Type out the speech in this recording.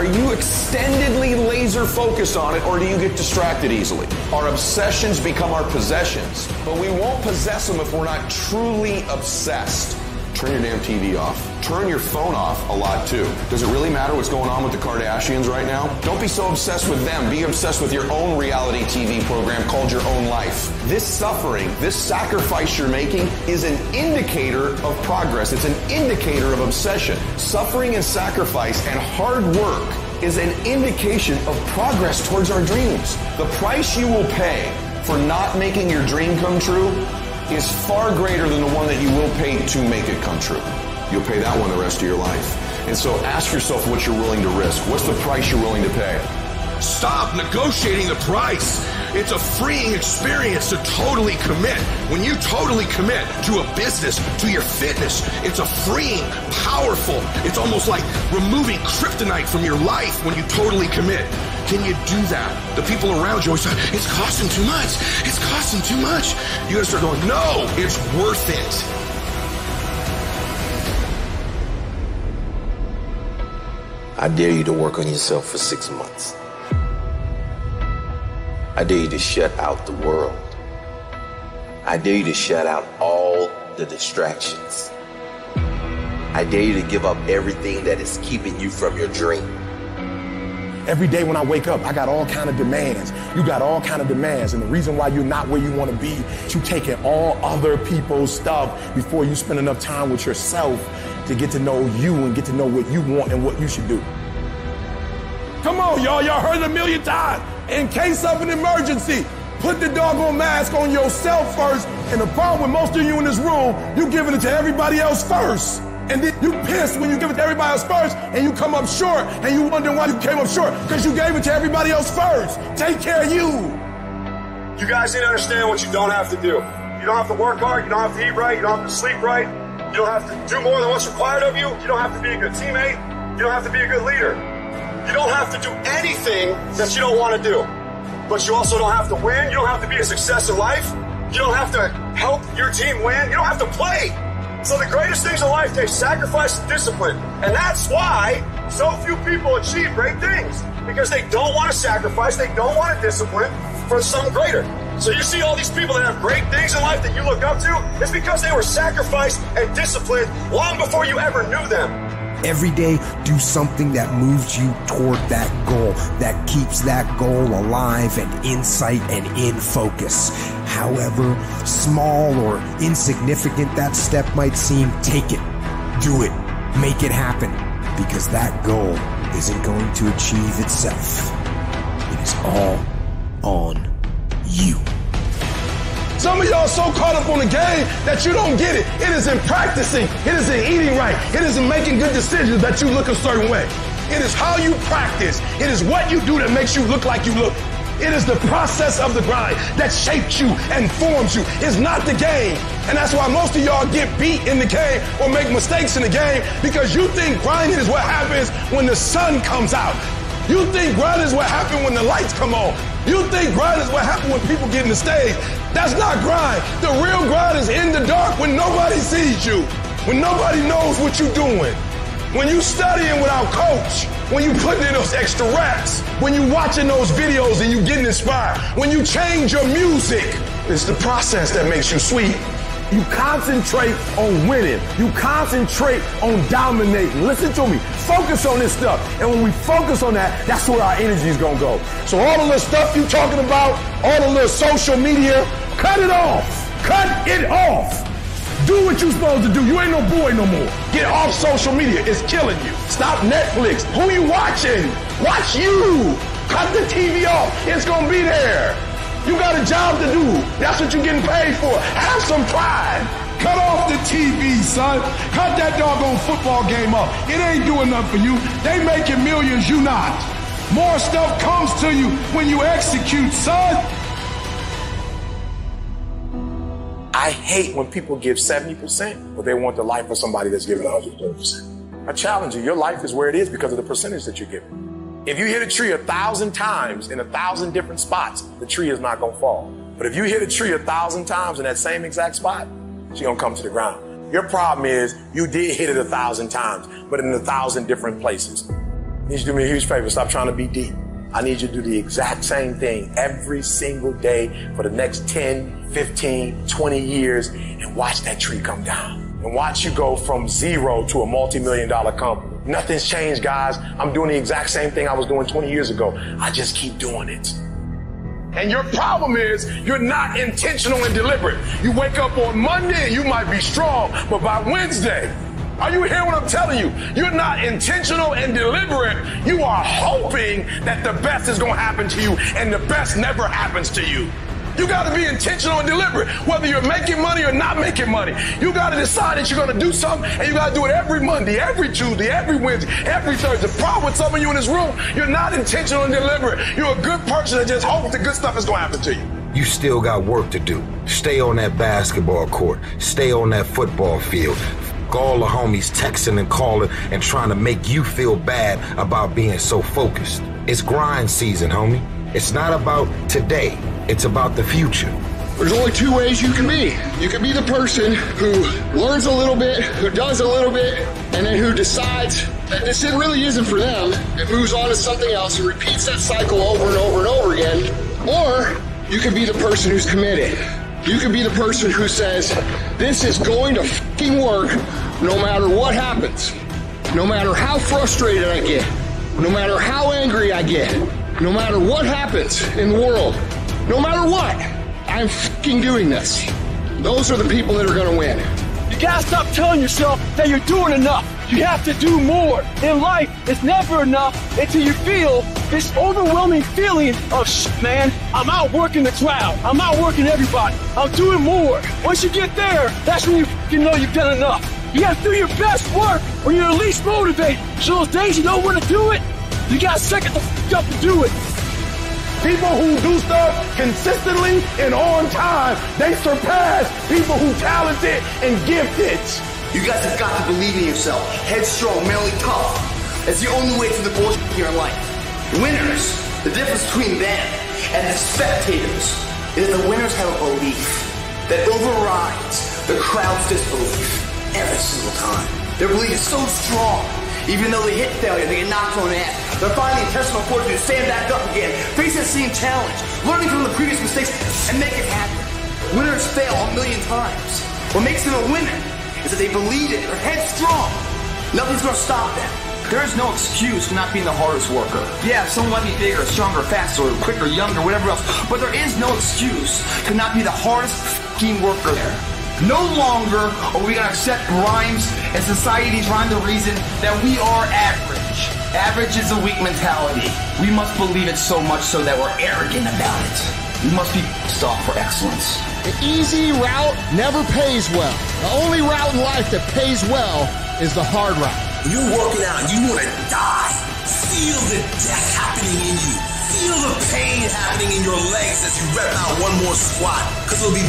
Are you extendedly laser focused on it or do you get distracted easily? Our obsessions become our possessions, but we won't possess them if we're not truly obsessed. Turn your damn TV off. Turn your phone off a lot too. Does it really matter what's going on with the Kardashians right now? Don't be so obsessed with them. Be obsessed with your own reality TV program called Your Own Life. This suffering, this sacrifice you're making is an indicator of progress. It's an indicator of obsession. Suffering and sacrifice and hard work is an indication of progress towards our dreams. The price you will pay for not making your dream come true is far greater than the one that you will pay to make it come true. You'll pay that one the rest of your life. And so ask yourself what you're willing to risk. What's the price you're willing to pay? Stop negotiating the price. It's a freeing experience to totally commit. When you totally commit to a business, to your fitness, it's a freeing, powerful, it's almost like removing kryptonite from your life when you totally commit. Can you do that? The people around you always say, it's costing too much. It's costing too much. You gotta start going, no, it's worth it. I dare you to work on yourself for six months. I dare you to shut out the world. I dare you to shut out all the distractions. I dare you to give up everything that is keeping you from your dream. Every day when I wake up, I got all kind of demands. You got all kind of demands. And the reason why you're not where you want to be, you taking all other people's stuff before you spend enough time with yourself to get to know you and get to know what you want and what you should do. Come on, y'all. Y'all heard it a million times. In case of an emergency, put the doggone mask on yourself first. And the problem with most of you in this room, you giving it to everybody else first. And then you pissed when you give it to everybody else first and you come up short and you wonder why you came up short because you gave it to everybody else first. Take care of you. You guys need to understand what you don't have to do. You don't have to work hard. You don't have to eat right. You don't have to sleep right. You don't have to do more than what's required of you. You don't have to be a good teammate. You don't have to be a good leader. You don't have to do anything that you don't want to do. But you also don't have to win. You don't have to be a success in life. You don't have to help your team win. You don't have to play. So the greatest things in life take sacrifice and discipline. And that's why so few people achieve great things. Because they don't want to sacrifice, they don't want to discipline for something greater. So you see all these people that have great things in life that you look up to, it's because they were sacrificed and disciplined long before you ever knew them. Every day, do something that moves you toward that goal, that keeps that goal alive and in sight and in focus. However small or insignificant that step might seem, take it, do it, make it happen, because that goal isn't going to achieve itself. It is all on you. Some of y'all so caught up on the game that you don't get it. It is in practicing. It is in eating right. It is in making good decisions that you look a certain way. It is how you practice. It is what you do that makes you look like you look. It is the process of the grind that shapes you and forms you. It's not the game. And that's why most of y'all get beat in the game or make mistakes in the game because you think grinding is what happens when the sun comes out. You think grind is what happens when the lights come on. You think grind is what happens when people get in the stage. That's not grind. The real grind is in the dark when nobody sees you, when nobody knows what you're doing. When you studying without coach, when you putting in those extra reps, when you watching those videos and you getting inspired, when you change your music, it's the process that makes you sweet. You concentrate on winning. You concentrate on dominating. Listen to me. Focus on this stuff. And when we focus on that, that's where our energy is going to go. So all the little stuff you talking about, all the little social media, cut it off. Cut it off. Do what you're supposed to do. You ain't no boy no more. Get off social media. It's killing you. Stop Netflix. Who you watching? Watch you. Cut the TV off. It's going to be there. You got a job to do. That's what you're getting paid for. Have some pride. Cut off the TV, son. Cut that doggone football game off. It ain't doing nothing for you. They making millions, you not. More stuff comes to you when you execute, son. I hate when people give 70%, but they want the life of somebody that's giving 130%. I challenge you. Your life is where it is because of the percentage that you're giving. If you hit a tree a thousand times in a thousand different spots, the tree is not going to fall. But if you hit a tree a thousand times in that same exact spot, she's going to come to the ground. Your problem is you did hit it a thousand times, but in a thousand different places. you to do me a huge favor. Stop trying to be deep. I need you to do the exact same thing every single day for the next 10, 15, 20 years and watch that tree come down. And watch you go from zero to a multi-million dollar company. Nothing's changed, guys. I'm doing the exact same thing I was doing 20 years ago. I just keep doing it. And your problem is you're not intentional and deliberate. You wake up on Monday and you might be strong, but by Wednesday, are you hearing what I'm telling you? You're not intentional and deliberate. Are hoping that the best is going to happen to you, and the best never happens to you. You got to be intentional and deliberate, whether you're making money or not making money. You got to decide that you're going to do something, and you got to do it every Monday, every Tuesday, every Wednesday, every Thursday. The problem with some of you in this room, you're not intentional and deliberate. You're a good person that just hopes the good stuff is going to happen to you. You still got work to do. Stay on that basketball court. Stay on that football field all the homies texting and calling and trying to make you feel bad about being so focused. It's grind season, homie. It's not about today, it's about the future. There's only two ways you can be. You can be the person who learns a little bit, who does a little bit, and then who decides that this shit really isn't for them and moves on to something else and repeats that cycle over and over and over again. Or you can be the person who's committed. You can be the person who says, this is going to fucking work no matter what happens. No matter how frustrated I get. No matter how angry I get. No matter what happens in the world. No matter what. I'm fucking doing this. Those are the people that are gonna win. You gotta stop telling yourself that you're doing enough. You have to do more. In life, it's never enough until you feel this overwhelming feeling of shit, man. I'm outworking the crowd. I'm outworking everybody. I'm doing more. Once you get there, that's when you know you've done enough. You gotta do your best work when you're least motivated. So those days you don't want to do it, you gotta second the f up to do it. People who do stuff consistently and on time, they surpass people who talented and gifted. You guys have got to believe in yourself. Headstrong, mentally tough. That's the only way through the bullshit here in life. Winners, the difference between them and the spectators is the winners have a belief that overrides the crowd's disbelief every single time. Their belief is so strong, even though they hit failure, they get knocked on the ass. They're finding intentional fortitude to stand back up again, face that same challenge, learning from the previous mistakes, and make it happen. Winners fail a million times. What makes them a winner is that they believe it, they're headstrong. Nothing's gonna stop them. There is no excuse for not being the hardest worker. Yeah, someone might be bigger, stronger, faster, quicker, younger, whatever else, but there is no excuse to not be the hardest worker there. No longer are we gonna accept rhymes and society's rhyme the reason that we are average. Average is a weak mentality. We must believe it so much so that we're arrogant about it. We must be soft for excellence. The easy route never pays well. The only route in life that pays well is the hard route. When you're working out and you want to die, feel the death happening in you. Feel the pain happening in your legs as you rep out one more squat. Because it'll be